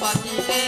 পাতিলে